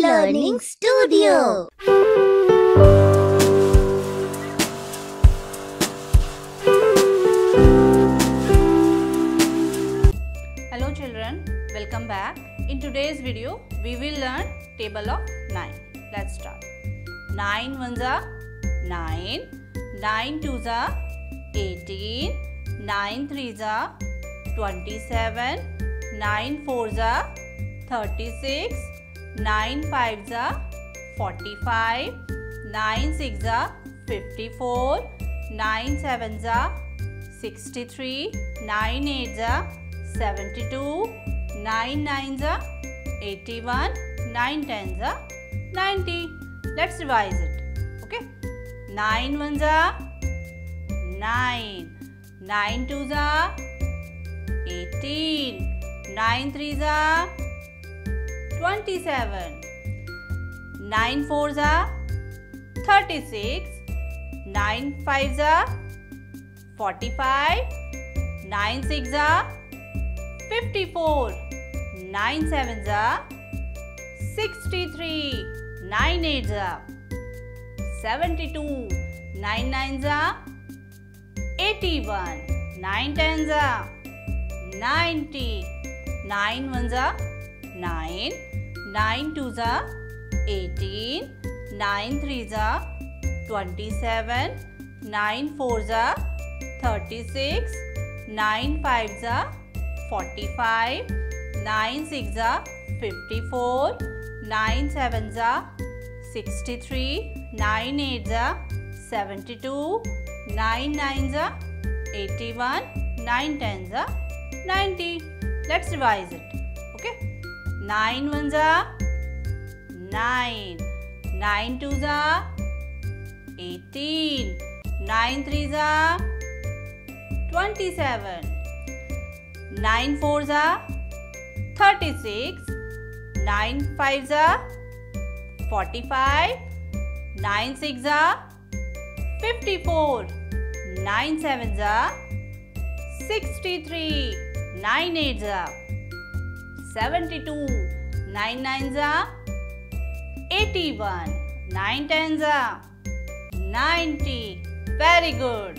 Learning Studio. Hello children, welcome back. In today's video, we will learn table of 9. Let's start. 9 ones are 9, 9 twos are 18, 9 threes are 27, 9 fours are 36, 9 fives are 45, 9 six are 54, 9 sevens are 63, 9 eights are 72, 9 nines are 81, 9 tens are 90. Let's revise it. Okay. 9 ones are 9, 9 twos are 18, 9 threes are 27, 9 fours are 36, 9 fives are 45, 9 six are 54, 9 sevens are 63, 9 eights are 72, 9 nines are 81, 9 tens are 90, 9 ones are 9, 9 twos are 18, 9 threes are 27, 9 fours are 36, 9 fives are 45, 9 six are 54, 9 sevens are 63, 9 eights are 72, 9 nines are 81, 9 tens are 90. Let's revise it. Okay. 9 ones are 9, 9 twos are 18, 9 threes are 27, 9 fours are 36, 9 fives are 45, 9 six are 54, 9 sevens are 63, 9 eights are 72, 9 nines are 81, 9 tens are 90. Very good.